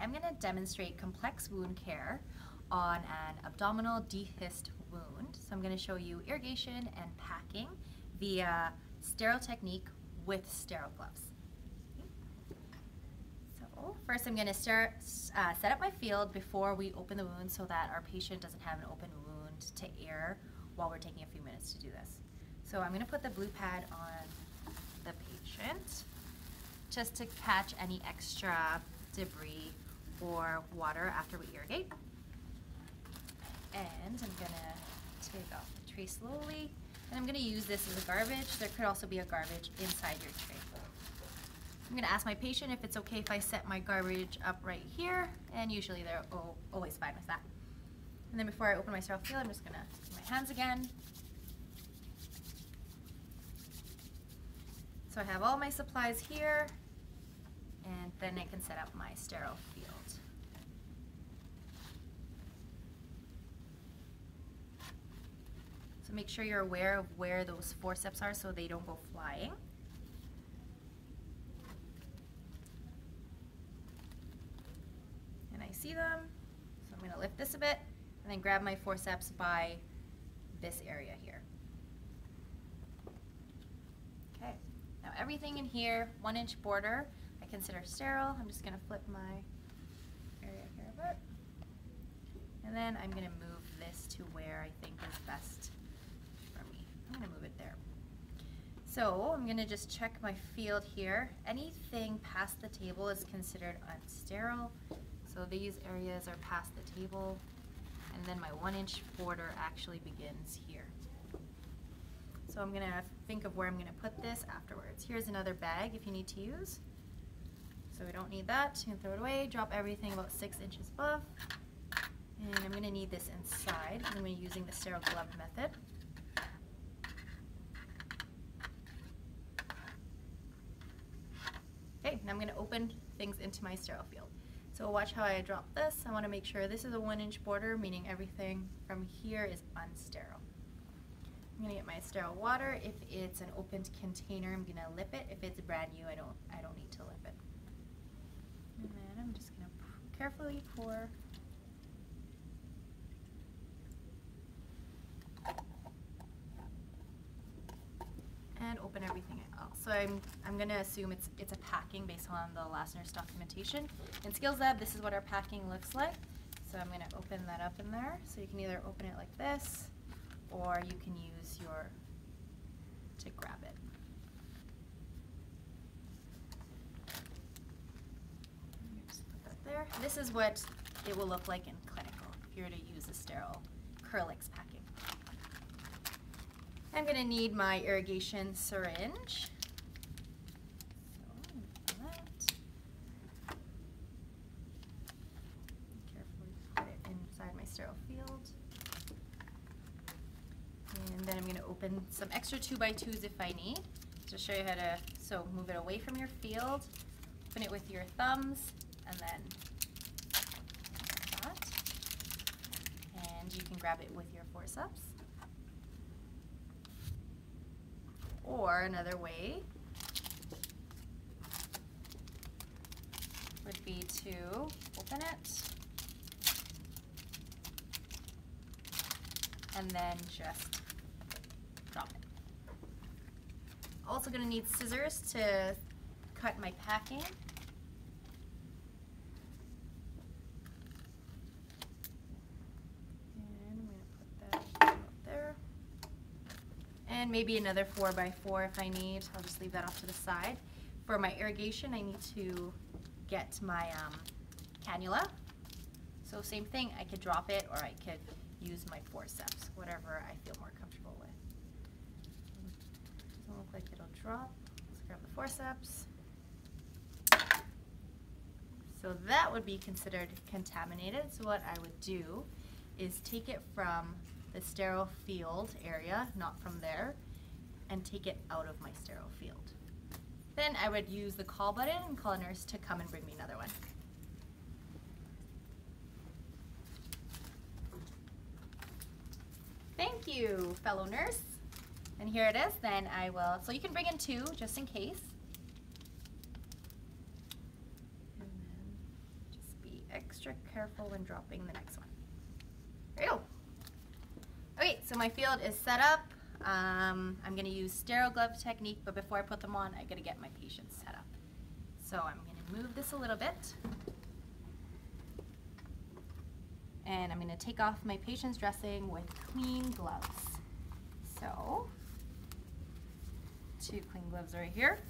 I'm going to demonstrate complex wound care on an abdominal dehisced wound. So I'm going to show you irrigation and packing via sterile technique with sterile gloves. So first I'm going to start, uh, set up my field before we open the wound so that our patient doesn't have an open wound to air while we're taking a few minutes to do this. So I'm going to put the blue pad on the patient just to catch any extra debris or water after we irrigate. And I'm gonna take off the tray slowly. And I'm gonna use this as a garbage. There could also be a garbage inside your tray. I'm gonna ask my patient if it's okay if I set my garbage up right here, and usually they're always fine with that. And then before I open my sterile field, I'm just gonna my hands again. So I have all my supplies here and then I can set up my sterile field. So make sure you're aware of where those forceps are so they don't go flying. And I see them, so I'm going to lift this a bit and then grab my forceps by this area here. Okay, now everything in here, one inch border, consider sterile. I'm just going to flip my area here. And then I'm going to move this to where I think is best for me. I'm going to move it there. So I'm going to just check my field here. Anything past the table is considered unsterile. So these areas are past the table. And then my one inch border actually begins here. So I'm going to think of where I'm going to put this afterwards. Here's another bag if you need to use. So we don't need that. You can throw it away. Drop everything about six inches above. And I'm going to need this inside because I'm going to be using the sterile glove method. Okay, now I'm going to open things into my sterile field. So watch how I drop this. I want to make sure this is a one inch border, meaning everything from here is unsterile. I'm gonna get my sterile water. If it's an opened container, I'm gonna lip it. If it's brand new, I don't I don't need to lip it. And then I'm just going to carefully pour and open everything else. So I'm, I'm going to assume it's, it's a packing based on the last nurse documentation. In Skills Lab, this is what our packing looks like. So I'm going to open that up in there. So you can either open it like this, or you can use your, to grab it. there. This is what it will look like in clinical if you were to use a sterile Kerlix packing. I'm going to need my irrigation syringe. Carefully put it inside my sterile field. And then I'm going to open some extra 2x2s if I need to show you how to, so move it away from your field, open it with your thumbs, and then that. And you can grab it with your forceps. Or another way would be to open it and then just drop it. Also going to need scissors to cut my packing. And maybe another 4x4 if I need. I'll just leave that off to the side. For my irrigation, I need to get my um, cannula. So same thing, I could drop it or I could use my forceps, whatever I feel more comfortable with. Doesn't look like it'll drop. Let's grab the forceps. So that would be considered contaminated. So what I would do is take it from the sterile field area, not from there, and take it out of my sterile field. Then I would use the call button and call a nurse to come and bring me another one. Thank you, fellow nurse. And here it is, then I will, so you can bring in two just in case. And then just be extra careful when dropping the next one. There you go. So my field is set up. Um, I'm gonna use sterile glove technique, but before I put them on, I gotta get my patients set up. So I'm gonna move this a little bit. And I'm gonna take off my patient's dressing with clean gloves. So, two clean gloves right here.